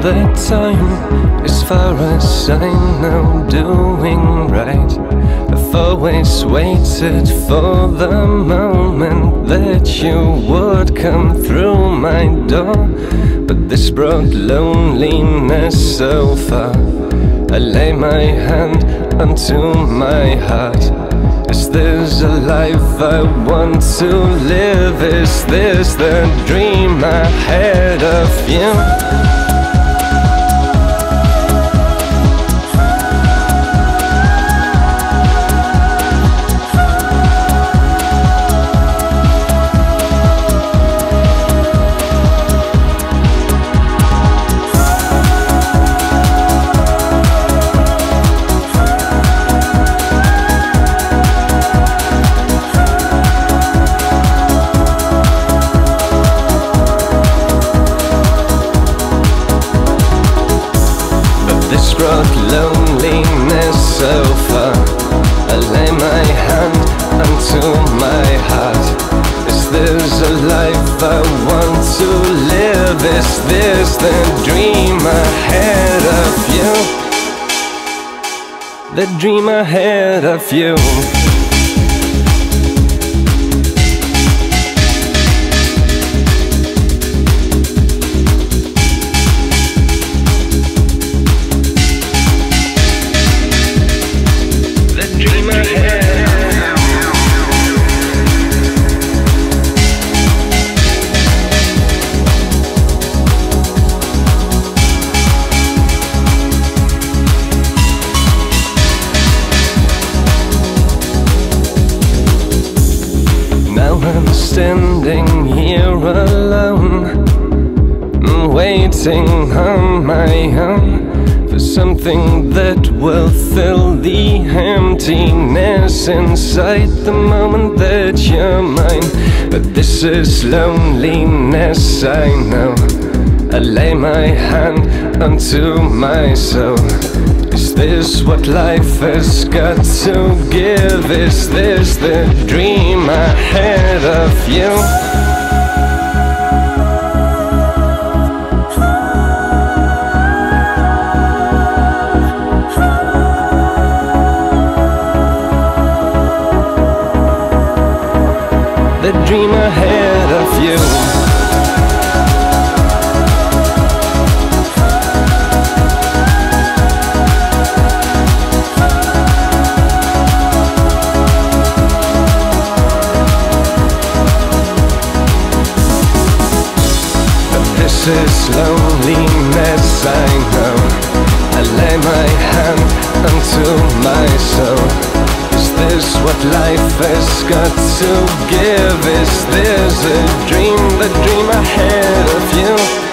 the time, as far as I know, doing right. I've always waited for the moment that you would come through my door. But this brought loneliness so far. I lay my hand onto my heart. Is this a life I want to live? Is this the dream I had of you? Loneliness so far I lay my hand onto my heart Is this a life I want to live? Is this the dream ahead of you? The dream ahead of you I'm standing here alone Waiting on my own For something that will fill the emptiness inside The moment that you're mine. But this is loneliness, I know I lay my hand onto my soul is this what life has got to give? Is this the dream I had of you? The dream ahead of you is loneliness, I know I lay my hand unto my soul Is this what life has got to give? Is this a dream, the dream ahead of you?